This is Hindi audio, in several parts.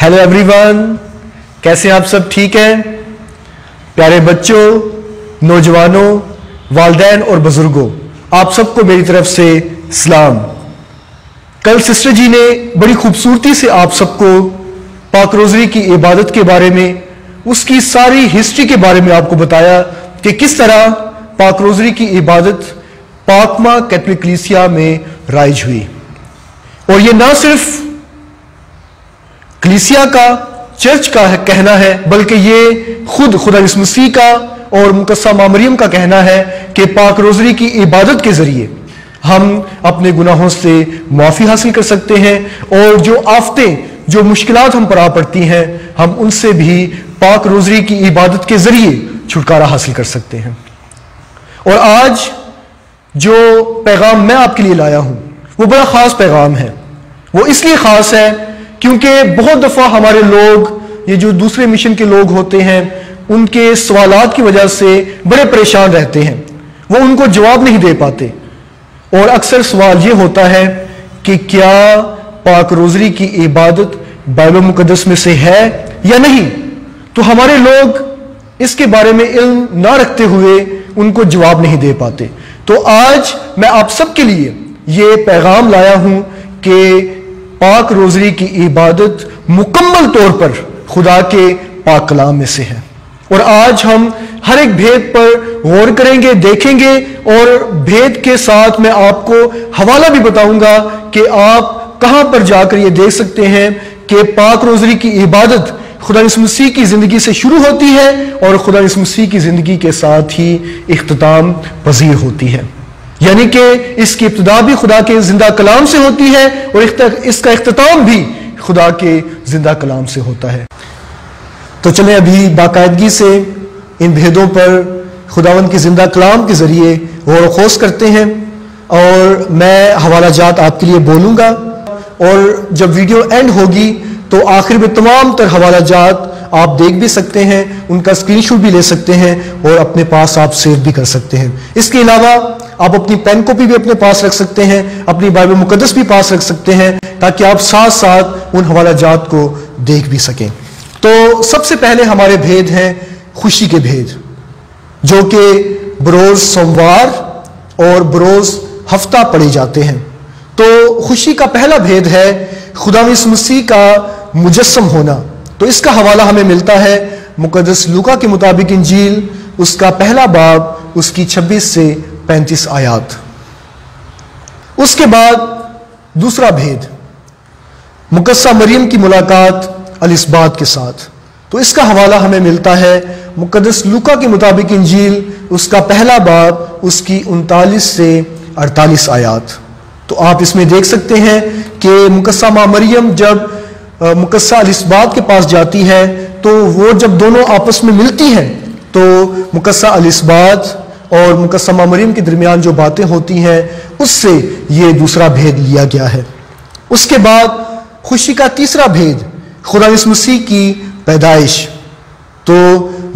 हेलो एवरीवन कैसे आप सब ठीक हैं? प्यारे बच्चों, नौजवानों, वालदेन और बुज़ुर्गों, आप सबको मेरी तरफ़ से सलाम। कल सिस्टर जी ने बड़ी खूबसूरती से आप सबको पाक रोजरी की इबादत के बारे में, उसकी सारी हिस्ट्री के बारे में आपको बताया कि किस तरह पाक रोजरी की इबादत पाकमा कैथलिक में राइज हुई। और ये ना सिर्फ़ कलीसिया का, चर्च का है, कहना है, बल्कि ये खुद खुदा मसीह का और मुकस्सा मामरियम का कहना है कि पाक रोजरी की इबादत के ज़रिए हम अपने गुनाहों से माफ़ी हासिल कर सकते हैं और जो आफतें, जो मुश्किलात हम पर आ पड़ती हैं, हम उनसे भी पाक रोजरी की इबादत के ज़रिए छुटकारा हासिल कर सकते हैं। और आज जो पैगाम मैं आपके लिए लाया हूँ, वो बड़ा ख़ास पैगाम है। वो इसलिए ख़ास है क्योंकि बहुत दफ़ा हमारे लोग, ये जो दूसरे मिशन के लोग होते हैं, उनके सवाल की वजह से बड़े परेशान रहते हैं। वो उनको जवाब नहीं दे पाते। और अक्सर सवाल ये होता है कि क्या पाक रोजरी की इबादत बाइबल मुकदस में से है या नहीं? तो हमारे लोग इसके बारे में इल्म ना रखते हुए उनको जवाब नहीं दे पाते। तो आज मैं आप सबके लिए ये पैगाम लाया हूँ कि पाक रोजरी की इबादत मुकम्मल तौर पर खुदा के पाक कलाम में से है। और आज हम हर एक भेद पर गौर करेंगे, देखेंगे और भेद के साथ मैं आपको हवाला भी बताऊँगा कि आप कहाँ पर जाकर ये देख सकते हैं कि पाक रोजरी की इबादत खुदा मसीह की ज़िंदगी से शुरू होती है और खुदा मसीह की ज़िंदगी के साथ ही अख्ताम पजीर होती है। यानी कि इसकी इब्तदा भी खुदा के ज़िंदा कलाम से होती है और इसका अख्ताम भी खुदा के ज़िंदा कलाम से होता है। तो चलें अभी बाकायदगी से इन भेदों पर खुदावन के ज़िंदा कलाम के ज़रिए गौर खोस करते हैं और मैं हवाला जात आपके लिए बोलूँगा और जब वीडियो एंड होगी तो आखिर में तमाम तर हवाला जात आप देख भी सकते हैं, उनका स्क्रीनशॉट भी ले सकते हैं और अपने पास आप सेव भी कर सकते हैं। इसके अलावा आप अपनी पेन कॉपी भी अपने पास रख सकते हैं, अपनी बाइबल मुकदस भी पास रख सकते हैं, ताकि आप साथ साथ उन हवाला जात को देख भी सकें। तो सबसे पहले हमारे भेद हैं खुशी के भेद, जो कि बरोज सोमवार और बरोज हफ़्ता पढ़े जाते हैं। तो खुशी का पहला भेद है खुदा मसीह का मुजस्म होना। तो इसका हवाला हमें मिलता है मुकदस लुका के मुताबिक इंजील, उसका पहला बाब, उसकी 26 से 35 आयात। उसके बाद दूसरा भेद, मुकस्सा मरियम की मुलाकात अलिस्बात के साथ। तो इसका हवाला हमें मिलता है मुकदस लुका के मुताबिक इंजील, उसका पहला बाब, उसकी उनतालीस से अड़तालीस आयात। तो आप इसमें देख सकते हैं कि मुकस्सा माँ मरियम जब मुकस्सा अलिस्बात के पास जाती है तो वो जब दोनों आपस में मिलती हैं तो मुकस्सा अलिस्बात और मुकस्मा मरीम के दरमियान जो बातें होती हैं, उससे ये दूसरा भेद लिया गया है। उसके बाद खुशी का तीसरा भेद, खुदा मसीह की पैदाइश। तो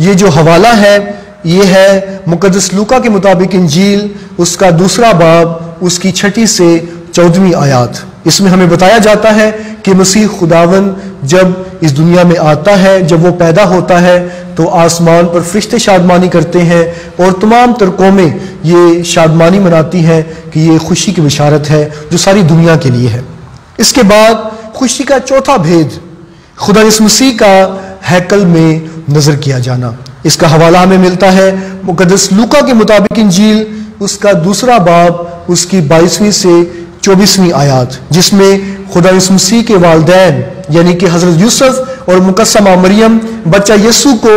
ये जो हवाला है, ये है मुकदस लुका के मुताबिक इंजील, उसका दूसरा बाब, उसकी छठी से चौदहवीं आयात। इसमें हमें बताया जाता है कि मसीह खुदावन जब इस दुनिया में आता है, जब वो पैदा होता है तो आसमान पर फरिश्ते शादमानी करते हैं और तमाम तर कौमें ये शादमानी मनाती हैं कि ये खुशी की बिशारत है जो सारी दुनिया के लिए है। इसके बाद खुशी का चौथा भेद, खुदा इस मसीह का हैकल में नज़र किया जाना। इसका हवाला हमें मिलता है मुकदस लुका के मुताबिक इंजील, उसका दूसरा बाब, उसकी बाईसवीं से चौबीसवीं आयात, जिसमें खुदा मसीह के वालदेन, यानी कि हज़रत यूसुफ और मुकसमा मरियम, बच्चा यसु को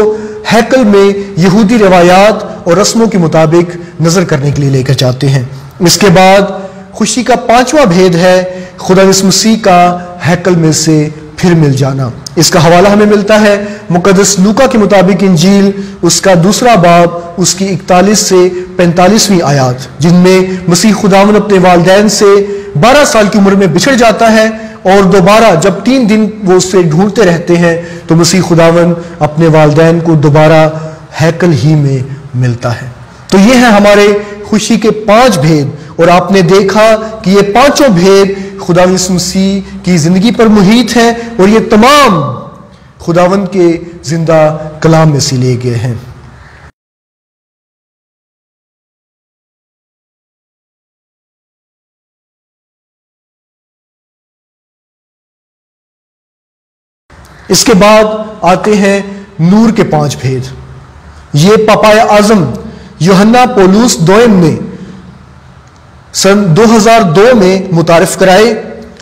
हैकल में यहूदी रवायात और रस्मों के मुताबिक नज़र करने के लिए लेकर जाते हैं। इसके बाद खुशी का पांचवा भेद है खुदा मसीह का हैकल में से फिर मिल जाना। इसका हवाला हमें मिलता है मुकदस लूका के मुताबिक इंजील, उसका दूसरा बाब उसकी इकतालीस से पैंतालीसवीं आयात, जिनमें मसीह खुदावन अपने वालदेन से 12 साल की उम्र में बिछड़ जाता है और दोबारा जब तीन दिन वो उससे ढूंढते रहते हैं तो मसीह खुदावन अपने वालदेन को दोबारा हैकल ही में मिलता है। तो ये है हमारे खुशी के पाँच भेद, और आपने देखा कि ये पाँचों भेद खुदा मसीह की ज़िंदगी पर मुहित है, और ये तमाम खुदावंद के ज़िंदा कलाम में से लिए गए हैं। इसके बाद आते हैं नूर के पाँच भेद। ये पापाया आज़म योहन्ना पोलूस दोयम ने सन 2002 में मुतारफ कराए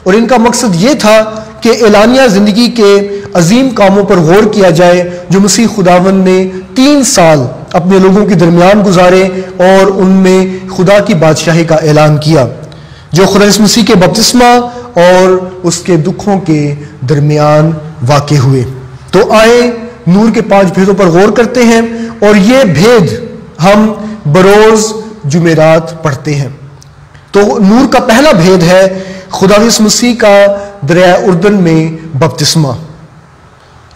और इनका मकसद ये था कि एलानिया ज़िंदगी के अजीम कामों पर गौर किया जाए, जो मसीह खुदावन ने तीन साल अपने लोगों के दरमियान गुजारे और उनमें खुदा की बादशाही का ऐलान किया, जो खुदा मसीह के बपतिस्मा और उसके दुखों के दरमियान वाक़ हुए। तो आए, नूर के पाँच भेदों पर गौर करते हैं और ये भेद हम बरोज जुमेरात पढ़ते हैं। तो नूर का पहला भेद है खुदा मसीह का दरिया उर्दन में बपतिस्मा।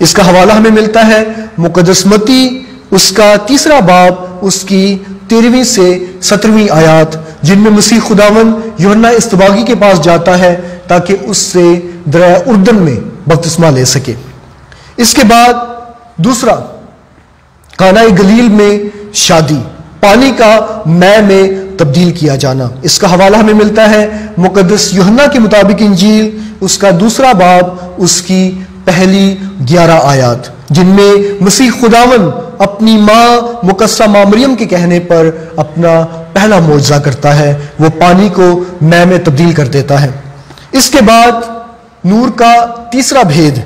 इसका हवाला हमें मिलता है मुकदसमती उसका तीसरा बाब, उसकी तेरहवीं से सत्रहवीं आयात, जिनमें मसीह खुदावन योन्ना इस्तबागी के पास जाता है ताकि उससे दरिया उर्दन में बपतिस्मा ले सके। इसके बाद दूसरा, कानाई गलील में शादी। पानी का मैं में तब्दील किया जाना। इसका हवाला हमें मिलता है मुकदस योहन्ना के मुताबिक इंजील। उसका दूसरा बाब, उसकी पहली ग्यारह आयात, जिनमें मसीह खुदावन अपनी माँ मुकस्सा मामरियम के कहने पर अपना पहला मुआवजा करता है। वो पानी को मैं में तब्दील कर देता है। इसके बाद नूर का तीसरा भेद,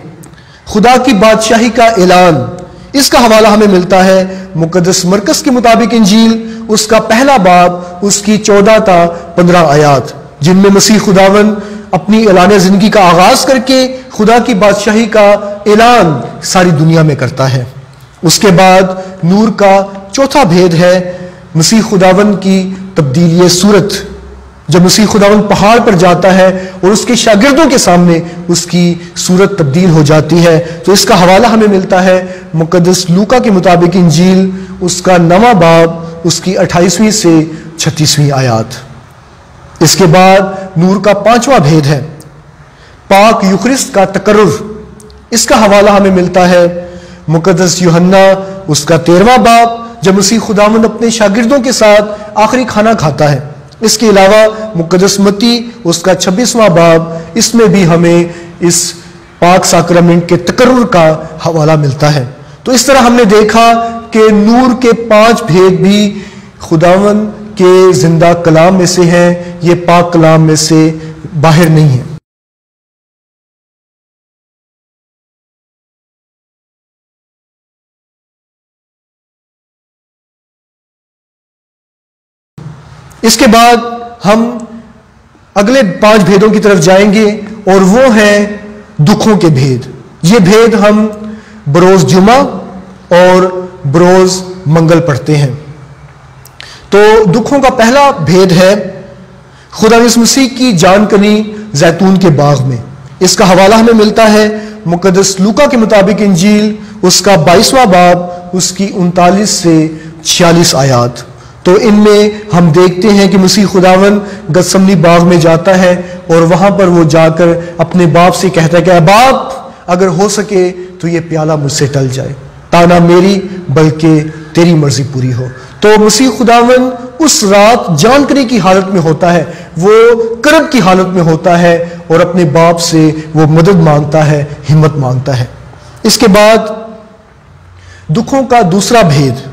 खुदा की बादशाही का ऐलान। इसका हवाला हमें मिलता है मुकदस मरकस के मुताबिक इंजील, उसका पहला बाब, उसकी चौदह था पंद्रह आयात, जिनमें मसीह खुदावन अपनी ऐलान ज़िंदगी का आगाज़ करके खुदा की बादशाही का ऐलान सारी दुनिया में करता है। उसके बाद नूर का चौथा भेद है मसीह खुदावन की तब्दीली सूरत। जब मसीह खुदावन पहाड़ पर जाता है और उसके शागिर्दों के सामने उसकी सूरत तब्दील हो जाती है तो इसका हवाला हमें मिलता है मुकदस लूका के मुताबिक इंजील, उसका नवा बाब, उसकी अट्ठाईसवीं से छत्तीसवीं आयात। इसके बाद नूर का पांचवा भेद है। पाक युखरिस्त का तकर्र इसका हवाला हमें मिलता है मुकदस युहन्ना, उसका तेरवा बाप जब उसी खुदामंद अपने शागिर्दों के साथ आखिरी खाना खाता है। इसके अलावा मुकदसमती उसका छब्बीसवां बाब, इसमें भी हमें इस पाक साक्रमेंट के तकर्र का हवाला मिलता है। तो इस तरह हमने देखा कि नूर के पाँच भेद भी खुदावन के ज़िंदा कलाम में से हैं, ये पाक कलाम में से बाहर नहीं है। इसके बाद हम अगले पाँच भेदों की तरफ़ जाएँगे और वो है दुखों के भेद। ये भेद हम बरोज जुमा और बरोज मंगल पढ़ते हैं। तो दुखों का पहला भेद है खुदा मसीह की जानकनी जैतून के बाग में। इसका हवाला हमें मिलता है मुकदस लुका के मुताबिक इंजील, उसका बाईसवां बाब, उसकी उनतालीस से छियालीस आयात। तो इनमें हम देखते हैं कि मसीह खुदावन गसमनी बाग में जाता है और वहाँ पर वो जाकर अपने बाप से कहता है कि बाप, अगर हो सके तो ये प्याला मुझसे टल जाए। ताना मेरी, बल्कि तेरी मर्ज़ी पूरी हो। तो मसीह खुदावन उस रात जानकरी की हालत में होता है, वो करब की हालत में होता है और अपने बाप से वो मदद माँगता है, हिम्मत माँगता है। इसके बाद दुखों का दूसरा भेद।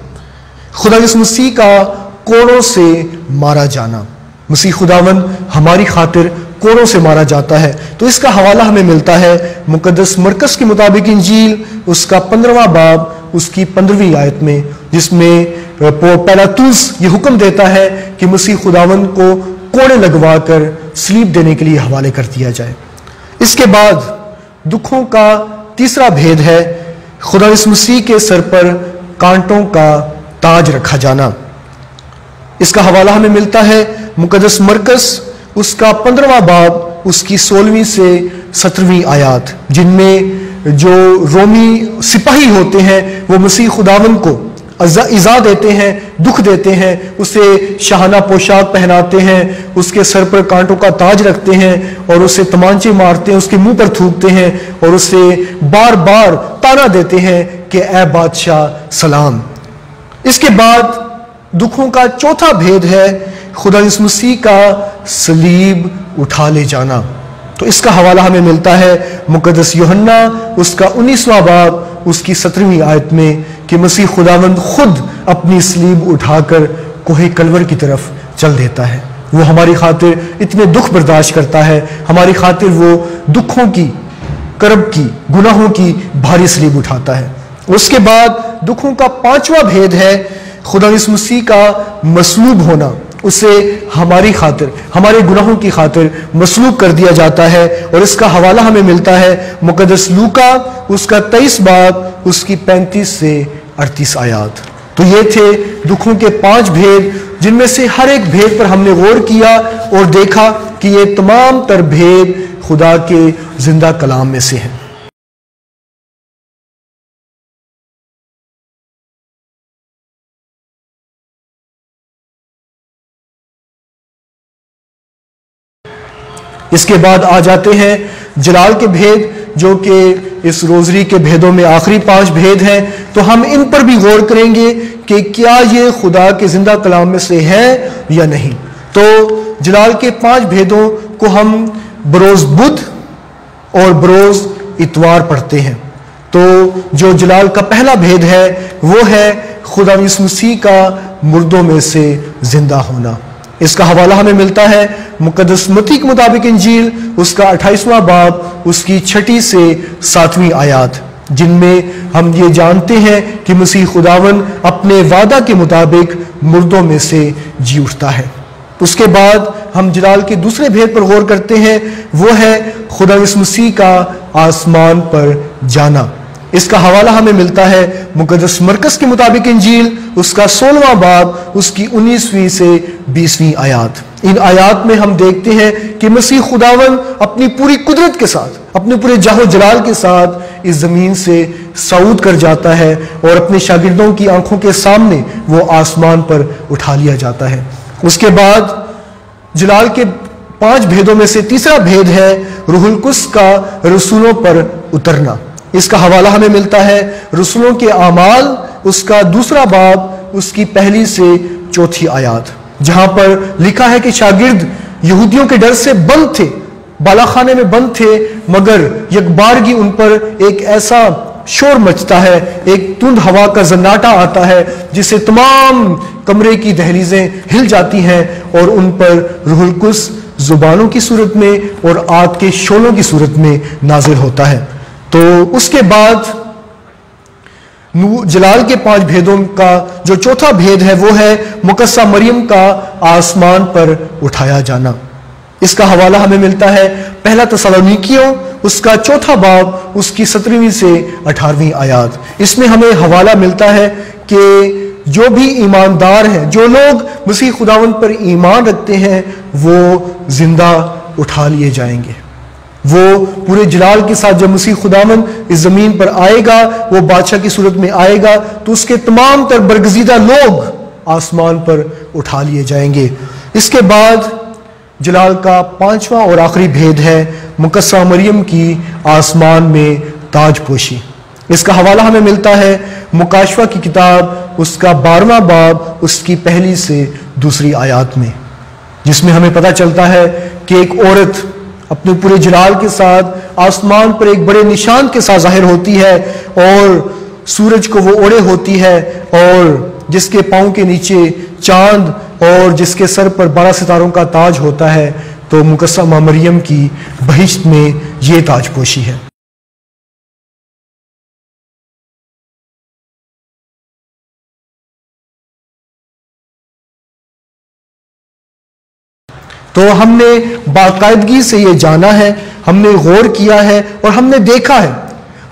खुदा मसीह का कोड़ों से मारा जाना। मसीह खुदावन, हमारी खातिर कोड़ों से मारा जाता है। तो इसका हवाला हमें मिलता है मुकदस मरकस के मुताबिक इंजील, उसका पंद्रवा बाब, उसकी पंद्रहवीं आयत में, जिसमें पैरातूस ये हुक्म देता है कि मसीह खुदावन को कोड़े लगवा कर स्लीप देने के लिए हवाले कर दिया जाए। इसके बाद दुखों का तीसरा भेद है। खुदा इस मसीह के सर पर कांटों का ताज रखा जाना। इसका हवाला हमें मिलता है मुकदस मरकस उसका पंद्रवा बाब, उसकी सोलहवीं से सत्रहवीं आयात, जिनमें जो रोमी सिपाही होते हैं, वो मसीह खुदावन को इजा देते हैं, दुख देते हैं, उसे शाहाना पोशाक पहनाते हैं, उसके सर पर कांटों का ताज रखते हैं, और उसे तमांचे मारते हैं, उसके मुँह पर थूकते हैं, और उसे बार बार ताना देते हैं कि, ए बादशाह, सलाम। इसके बाद दुखों का चौथा भेद है, खुदा मसीह का सलीब उठा ले जाना। तो इसका हवाला हमें मिलता है मुकदस योहन्ना, उसका उन्नीसवा बाब, उसकी सत्रहवीं आयत में कि मसीह खुदावंद खुद अपनी सलीब उठाकर कोहे कलवर की तरफ़ चल देता है। वो हमारी खातिर इतने दुख बर्दाश्त करता है, हमारी खातिर वो दुखों की, करब की, गुनाहों की भारी सलीब उठाता है। उसके बाद दुखों का पांचवा भेद है खुदा मसीह का मसलूब होना। उसे हमारी खातिर, हमारे गुनाहों की खातिर मसलूब कर दिया जाता है और इसका हवाला हमें मिलता है। मुकदस लूका, उसका तेईस बाब उसकी पैंतीस से अड़तीस आयात। तो ये थे दुखों के पाँच भेद, जिनमें से हर एक भेद पर हमने गौर किया और देखा कि ये तमाम तर भेद खुदा के ज़िंदा कलाम में से हैं। इसके बाद आ जाते हैं जलाल के भेद, जो कि इस रोजरी के भेदों में आखिरी पाँच भेद हैं। तो हम इन पर भी गौर करेंगे कि क्या ये खुदा के ज़िंदा कलाम में से है या नहीं। तो जलाल के पाँच भेदों को हम बरोज बुध और बरोज इतवार पढ़ते हैं। तो जो जलाल का पहला भेद है, वो है खुदा मसीह का मुर्दों में से ज़िंदा होना। इसका हवाला हमें मिलता है मुकदस मती के मुताबिक इंजील, उसका अट्ठाईसवां बाब, उसकी छठी से सातवीं आयात, जिनमें हम ये जानते हैं कि मसीह खुदावन अपने वादा के मुताबिक मुर्दों में से जी उठता है। उसके बाद हम जलाल के दूसरे भेद पर गौर करते हैं, वो है खुदा इस मसीह का आसमान पर जाना। इसका हवाला हमें मिलता है मुकदस मरकस के मुताबिक इंजील, उसका सोलवा बाब, उसकी उन्नीसवीं से बीसवीं आयात। इन आयात में हम देखते हैं कि मसीह खुदावन अपनी पूरी कुदरत के साथ, अपने पूरे जाहो जलाल के साथ इस ज़मीन से सऊद कर जाता है और अपने शागिर्दों की आँखों के सामने वो आसमान पर उठा लिया जाता है। उसके बाद जलाल के पाँच भेदों में से तीसरा भेद है रुहुलकुस का रसूलों पर उतरना। इसका हवाला हमें मिलता है। रसुलों के अमाल उसका दूसरा बाब, उसकी पहली से चौथी आयात। जहाँ पर लिखा है कि शागिर्द यहूदियों के डर से बंद थे, बालाखाने में बंद थे, मगर यकबारगी उन पर एक ऐसा शोर मचता है, एक तुंद हवा का जन्नाटा आता है जिससे तमाम कमरे की दहलीजें हिल जाती हैं और उन पर रुहलकुस जुबानों की सूरत में और आग के शोलों की सूरत में नाजिल होता है। तो उसके बाद जलाल के पाँच भेदों का जो चौथा भेद है, वो है मुकस्सा मरियम का आसमान पर उठाया जाना। इसका हवाला हमें मिलता है पहला तसलोनिकियों उसका चौथा बाब, उसकी सत्रहवीं से अठारहवीं आयात। इसमें हमें हवाला मिलता है कि जो भी ईमानदार हैं, जो लोग मसीह खुदावन पर ईमान रखते हैं, वो ज़िंदा उठा लिए जाएँगे। वो पूरे जलाल के साथ जब मसीह खुदावन इस ज़मीन पर आएगा, वो बादशाह की सूरत में आएगा तो उसके तमाम तर बरगजीदा लोग आसमान पर उठा लिए जाएँगे। इसके बाद जलाल का पांचवा और आखिरी भेद है मुकस्सा मरियम की आसमान में ताजपोशी। इसका हवाला हमें मिलता है मुकाशवा की किताब, उसका बारवा बाब, उसकी पहली से दूसरी आयात में, जिसमें हमें पता चलता है कि एक औरत अपने पूरे जलाल के साथ, आसमान पर एक बड़े निशान के साथ ज़ाहिर होती है और सूरज को वो ओढ़े होती है और जिसके पाँव के नीचे चाँद और जिसके सर पर बारह सितारों का ताज होता है तो मुकसमा मरियम की बहिश्त में ये ताजपोशी है। तो हमने बाकायदगी से ये जाना है, हमने गौर किया है और हमने देखा है।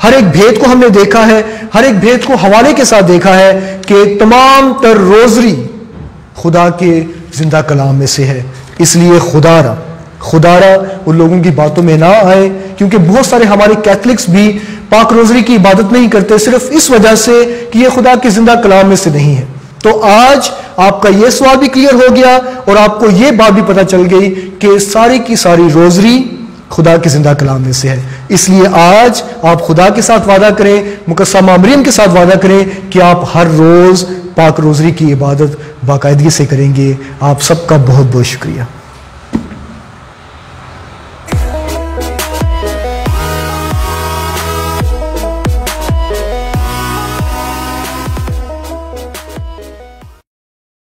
हर एक भेद को हमने देखा है, हर एक भेद को हवाले के साथ देखा है कि तमाम तर रोजरी खुदा के ज़िंदा कलाम में से है। इसलिए खुदारा खुदारा उन लोगों की बातों में ना आए, क्योंकि बहुत सारे हमारे कैथलिक्स भी पाक रोजरी की इबादत नहीं करते, सिर्फ़ इस वजह से कि ये खुदा के ज़िंदा कलाम में से नहीं है। तो आज आपका यह सवाल भी क्लियर हो गया और आपको यह बात भी पता चल गई कि सारी की सारी रोजरी खुदा के ज़िंदा कलाम में से है। इसलिए आज आप खुदा के साथ वादा करें मुकस्सा मामरीम के साथ वादा करें कि आप हर रोज पाक रोजरी की इबादत बाकायदगी से करेंगे। आप सबका बहुत बहुत शुक्रिया।